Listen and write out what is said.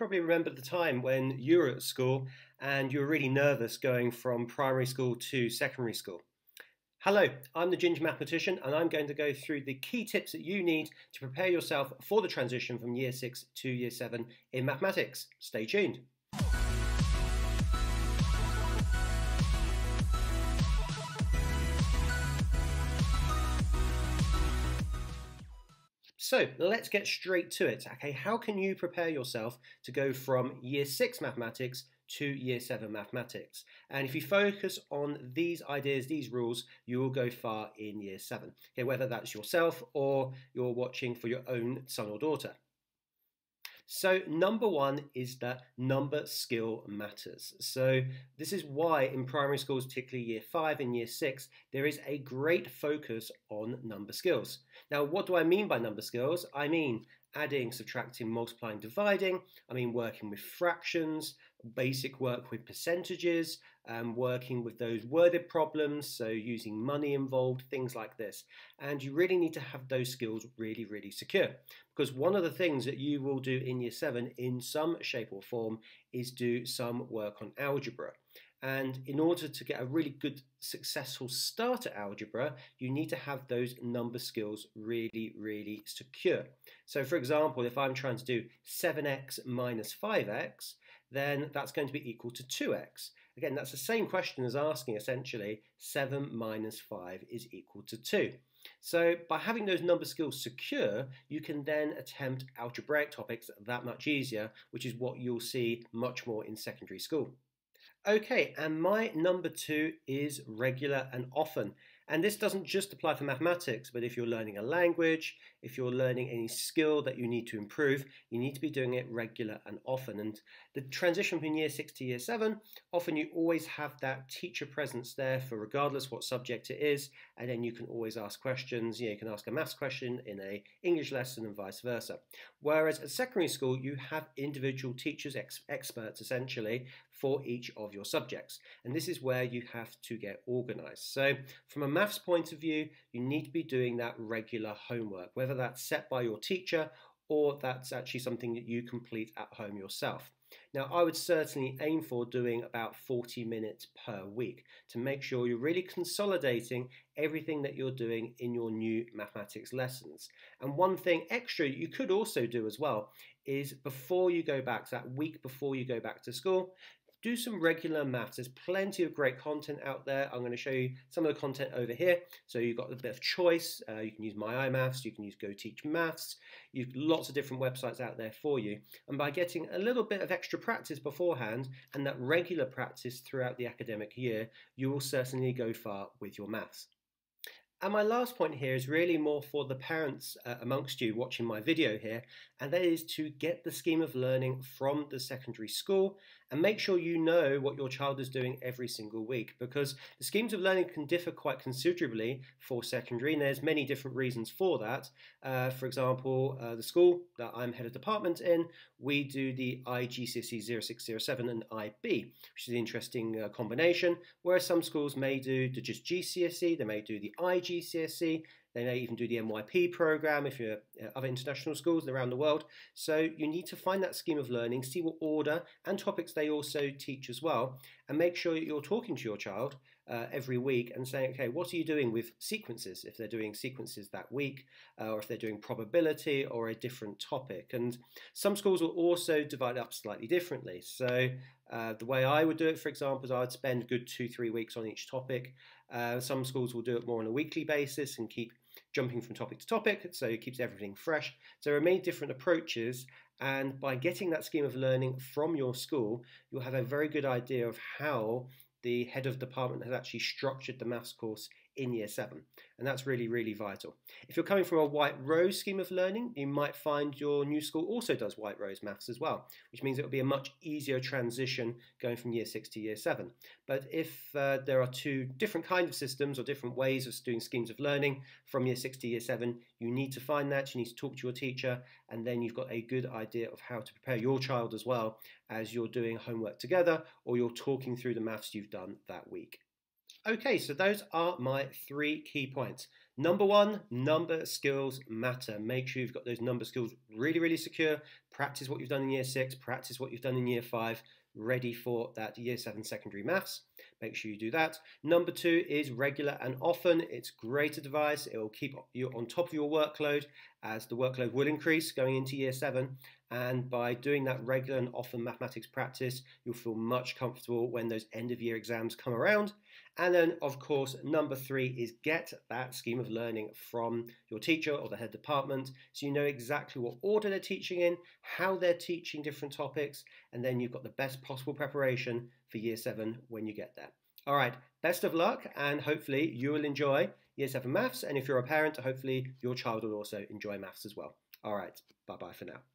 probably remember the time when you were at school and you were really nervous going from primary school to secondary school. Hello, I'm the Ginger Mathematician and I'm going to go through the key tips that you need to prepare yourself for the transition from Year 6 to Year 7 in mathematics. Stay tuned. So let's get straight to it. Okay, how can you prepare yourself to go from year six mathematics to year seven mathematics? And if you focus on these ideas, these rules, you will go far in year seven. Okay, whether that's yourself or you're watching for your own son or daughter. So number one is that number skill matters. So this is why in primary schools, particularly year five and year six, there is a great focus on number skills. Now, what do I mean by number skills? I mean adding, subtracting, multiplying, dividing. I mean working with fractions, basic work with percentages, um, working with those worded problems, so using money involved, things like this. And you really need to have those skills really, really secure. Because one of the things that you will do in year seven in some shape or form is do some work on algebra. And in order to get a really good, successful start at algebra, you need to have those number skills really, really secure. So for example, if I'm trying to do 7x minus 5x, then that's going to be equal to 2x. Again, that's the same question as asking essentially 7 minus 5 is equal to 2. So by having those number skills secure, you can then attempt algebraic topics that much easier, which is what you'll see much more in secondary school. Okay, and my number two is regular and often. And this doesn't just apply for mathematics, but if you're learning a language, if you're learning any skill that you need to improve, you need to be doing it regular and often. And the transition from year six to year seven, often you always have that teacher presence there for regardless what subject it is, and then you can always ask questions. You, know, you can ask a maths question in a English lesson and vice versa. Whereas at secondary school, you have individual teachers, ex experts essentially, for each of your subjects. And this is where you have to get organized. So from a maths point of view, you need to be doing that regular homework, whether that's set by your teacher or that's actually something that you complete at home yourself. Now, I would certainly aim for doing about 40 minutes per week to make sure you're really consolidating everything that you're doing in your new mathematics lessons. And one thing extra you could also do as well is before you go back, that week before you go back to school, do some regular maths. There's plenty of great content out there. I'm going to show you some of the content over here. So you've got a bit of choice. Uh, you can use My iMaths, you can use Go Teach Maths. You've lots of different websites out there for you. And by getting a little bit of extra practice beforehand and that regular practice throughout the academic year, you will certainly go far with your maths. And my last point here is really more for the parents uh, amongst you watching my video here, and that is to get the scheme of learning from the secondary school and make sure you know what your child is doing every single week because the schemes of learning can differ quite considerably for secondary, and there's many different reasons for that. Uh, for example, uh, the school that I'm head of department in, we do the IGCSE 0607 and IB, which is an interesting uh, combination, whereas some schools may do the just GCSE, they may do the IG GCSE. They may even do the MYP program if you're at other international schools around the world. So you need to find that scheme of learning, see what order and topics they also teach as well, and make sure that you're talking to your child uh, every week and saying, okay, what are you doing with sequences if they're doing sequences that week, uh, or if they're doing probability or a different topic. And some schools will also divide up slightly differently. So uh, the way I would do it, for example, is I'd spend a good two, three weeks on each topic. Uh, some schools will do it more on a weekly basis and keep jumping from topic to topic, so it keeps everything fresh. So there are many different approaches, and by getting that scheme of learning from your school, you'll have a very good idea of how the head of department has actually structured the maths course in year seven. And that's really, really vital. If you're coming from a white rose scheme of learning, you might find your new school also does white rose maths as well, which means it will be a much easier transition going from year six to year seven. But if uh, there are two different kinds of systems or different ways of doing schemes of learning from year six to year seven, you need to find that, you need to talk to your teacher, and then you've got a good idea of how to prepare your child as well as you're doing homework together or you're talking through the maths you've done that week. Okay, so those are my three key points. Number one, number skills matter. Make sure you've got those number skills really, really secure. Practice what you've done in year six, practice what you've done in year five, ready for that year seven secondary maths. Make sure you do that. Number two is regular and often. It's great advice. It will keep you on top of your workload as the workload will increase going into year seven. And by doing that regular and often mathematics practice, you'll feel much comfortable when those end of year exams come around. And then, of course, number three is get that scheme of learning from your teacher or the head department so you know exactly what order they're teaching in, how they're teaching different topics, and then you've got the best possible preparation for year seven when you get there. All right, best of luck, and hopefully you will enjoy year seven maths. And if you're a parent, hopefully your child will also enjoy maths as well. All right, bye bye for now.